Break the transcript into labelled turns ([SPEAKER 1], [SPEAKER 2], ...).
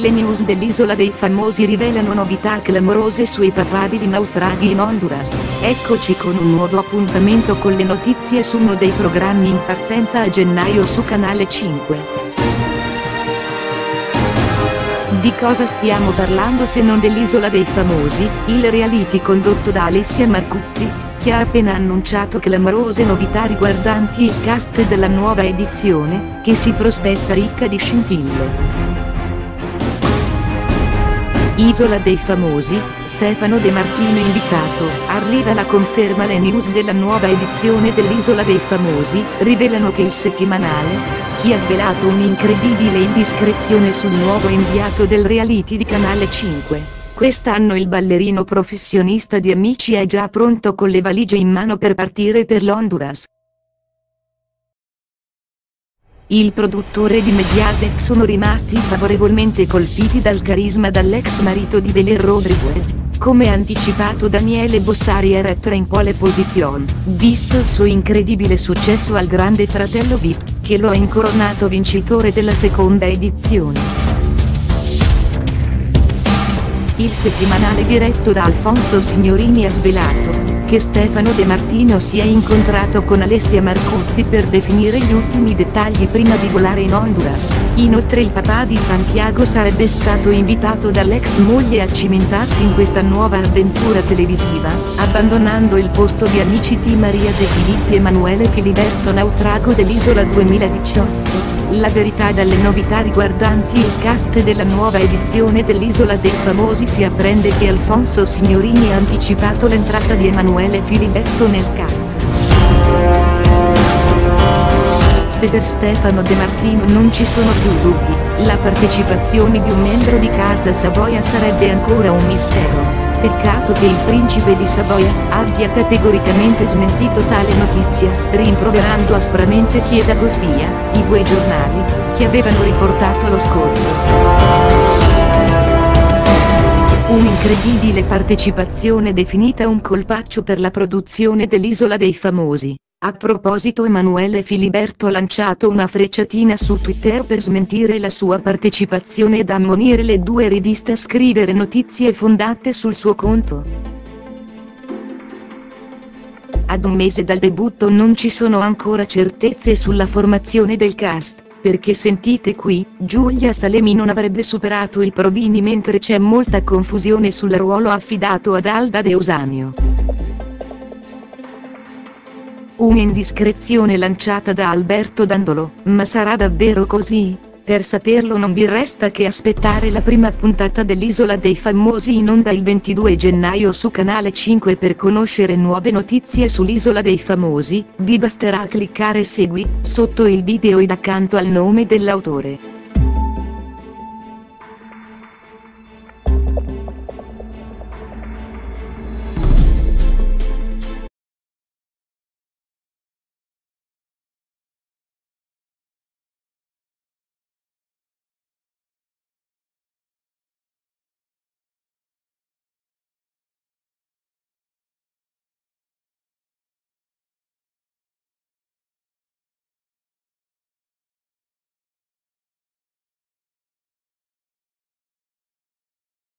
[SPEAKER 1] Le news dell'isola dei famosi rivelano novità clamorose sui papabili naufraghi in Honduras. Eccoci con un nuovo appuntamento con le notizie su uno dei programmi in partenza a gennaio su Canale 5. Di cosa stiamo parlando se non dell'isola dei famosi, il reality condotto da Alessia Marcuzzi, che ha appena annunciato clamorose novità riguardanti il cast della nuova edizione, che si prospetta ricca di scintille. Isola dei Famosi, Stefano De Martino invitato, arriva la conferma le news della nuova edizione dell'Isola dei Famosi, rivelano che il settimanale, chi ha svelato un'incredibile indiscrezione sul nuovo inviato del reality di Canale 5. Quest'anno il ballerino professionista di Amici è già pronto con le valigie in mano per partire per l'Honduras. Il produttore di Mediaset sono rimasti favorevolmente colpiti dal carisma dall'ex marito di Delir Rodriguez, come anticipato Daniele Bossari era tra in pole position, visto il suo incredibile successo al Grande Fratello VIP, che lo ha incoronato vincitore della seconda edizione. Il settimanale diretto da Alfonso Signorini ha svelato, che Stefano De Martino si è incontrato con Alessia Marcuzzi per definire gli ultimi dettagli prima di volare in Honduras. Inoltre il papà di Santiago sarebbe stato invitato dall'ex moglie a cimentarsi in questa nuova avventura televisiva, abbandonando il posto di amici di Maria De Filippi Emanuele Filiberto Naufrago dell'Isola 2018. La verità dalle novità riguardanti il cast della nuova edizione dell'Isola dei Famosi si apprende che Alfonso Signorini ha anticipato l'entrata di Emanuele Filibetto nel cast. Se per Stefano De Martino non ci sono più dubbi, la partecipazione di un membro di casa Savoia sarebbe ancora un mistero. Peccato che il principe di Savoia abbia categoricamente smentito tale notizia, rimproverando aspramente Chieda Gosvia, i due giornali, che avevano riportato lo scontro. Un'incredibile partecipazione definita un colpaccio per la produzione dell'Isola dei Famosi. A proposito Emanuele Filiberto ha lanciato una frecciatina su Twitter per smentire la sua partecipazione ed ammonire le due riviste a scrivere notizie fondate sul suo conto. Ad un mese dal debutto non ci sono ancora certezze sulla formazione del cast, perché sentite qui, Giulia Salemi non avrebbe superato il Provini mentre c'è molta confusione sul ruolo affidato ad Alda De Usanio. Un'indiscrezione lanciata da Alberto Dandolo, ma sarà davvero così? Per saperlo non vi resta che aspettare la prima puntata dell'Isola dei Famosi in onda il 22 gennaio su Canale 5 per conoscere nuove notizie sull'Isola dei Famosi, vi basterà cliccare segui, sotto il video ed accanto al nome dell'autore.